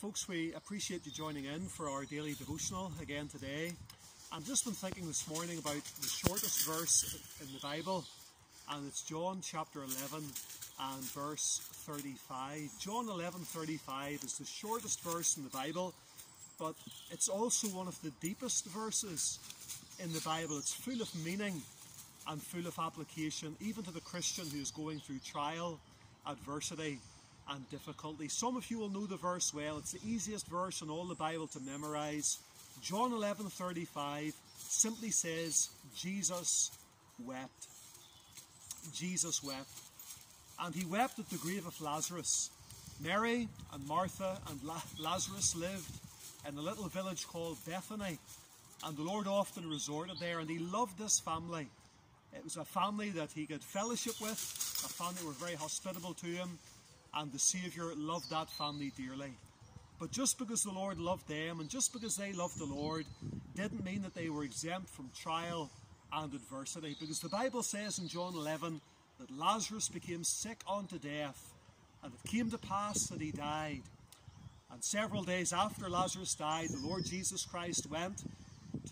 folks, we appreciate you joining in for our daily devotional again today. I've just been thinking this morning about the shortest verse in the Bible, and it's John chapter 11 and verse 35. John 11 35 is the shortest verse in the Bible, but it's also one of the deepest verses in the Bible. It's full of meaning and full of application, even to the Christian who is going through trial, adversity, and difficulty. Some of you will know the verse well. It's the easiest verse in all the Bible to memorize. John 11:35 simply says, "Jesus wept." Jesus wept. And he wept at the grave of Lazarus. Mary and Martha and La- Lazarus lived in a little village called Bethany. And the Lord often resorted there, and he loved this family. It was a family that he could fellowship with, a family that were very hospitable to him, and the Saviour loved that family dearly. But just because the Lord loved them and just because they loved the Lord didn't mean that they were exempt from trial and adversity. Because the Bible says in John 11 that Lazarus became sick unto death, and it came to pass that he died. And several days after Lazarus died, the Lord Jesus Christ went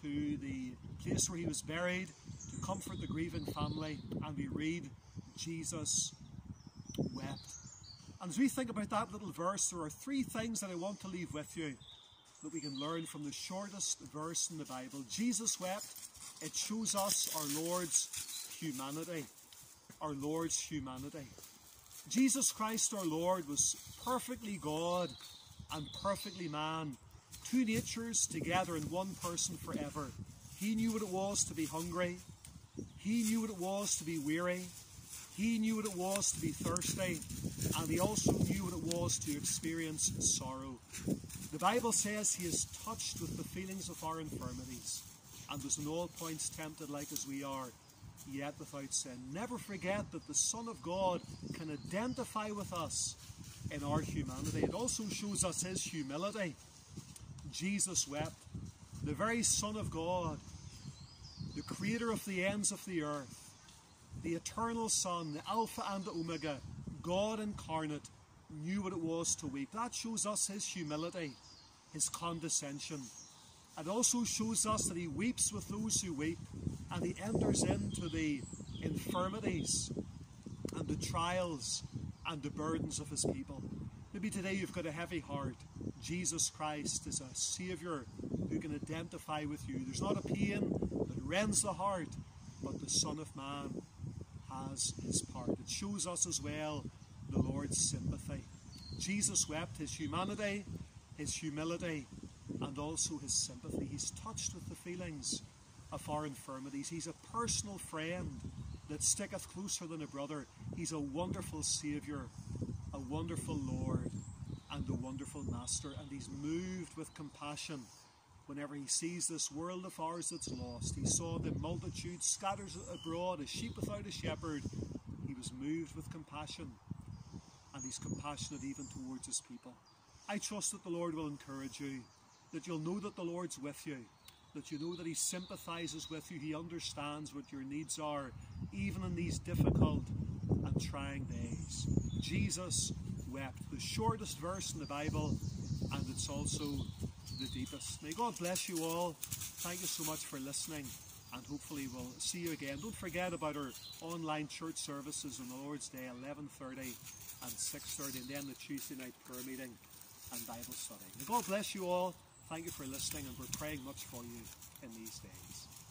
to the place where he was buried to comfort the grieving family, and we read, Jesus wept. And as we think about that little verse, there are three things that I want to leave with you that we can learn from the shortest verse in the Bible. Jesus wept. It shows us our Lord's humanity. Our Lord's humanity. Jesus Christ our Lord was perfectly God and perfectly man, two natures together in one person forever. He knew what it was to be hungry. He knew what it was to be weary. He knew what it was to be thirsty, and he also knew what it was to experience sorrow. The Bible says he is touched with the feelings of our infirmities, and was in all points tempted like as we are, yet without sin. Never forget that the Son of God can identify with us in our humanity. It also shows us his humility. Jesus wept. The very Son of God, the creator of the ends of the earth, the eternal Son, the Alpha and the Omega, God incarnate, knew what it was to weep. That shows us his humility, his condescension. It also shows us that he weeps with those who weep and he enters into the infirmities and the trials and the burdens of his people. Maybe today you've got a heavy heart. Jesus Christ is a Saviour who can identify with you. There's not a pain that rends the heart, but the Son of Man has his part. It shows us as well the Lord's sympathy. Jesus wept his humanity, his humility, and also his sympathy. He's touched with the feelings of our infirmities. He's a personal friend that sticketh closer than a brother. He's a wonderful Saviour, a wonderful Lord, and a wonderful Master. And he's moved with compassion whenever he sees this world of ours that's lost. He saw the multitude scattered abroad, as sheep without a shepherd. He was moved with compassion, and he's compassionate even towards his people. I trust that the Lord will encourage you, that you'll know that the Lord's with you, that you know that he sympathizes with you, he understands what your needs are, even in these difficult and trying days. Jesus wept, the shortest verse in the Bible, and it's also the deepest. May God bless you all. Thank you so much for listening and hopefully we'll see you again. Don't forget about our online church services on the Lord's Day, 11.30 and 6.30 and then the Tuesday night prayer meeting and Bible study. May God bless you all. Thank you for listening and we're praying much for you in these days.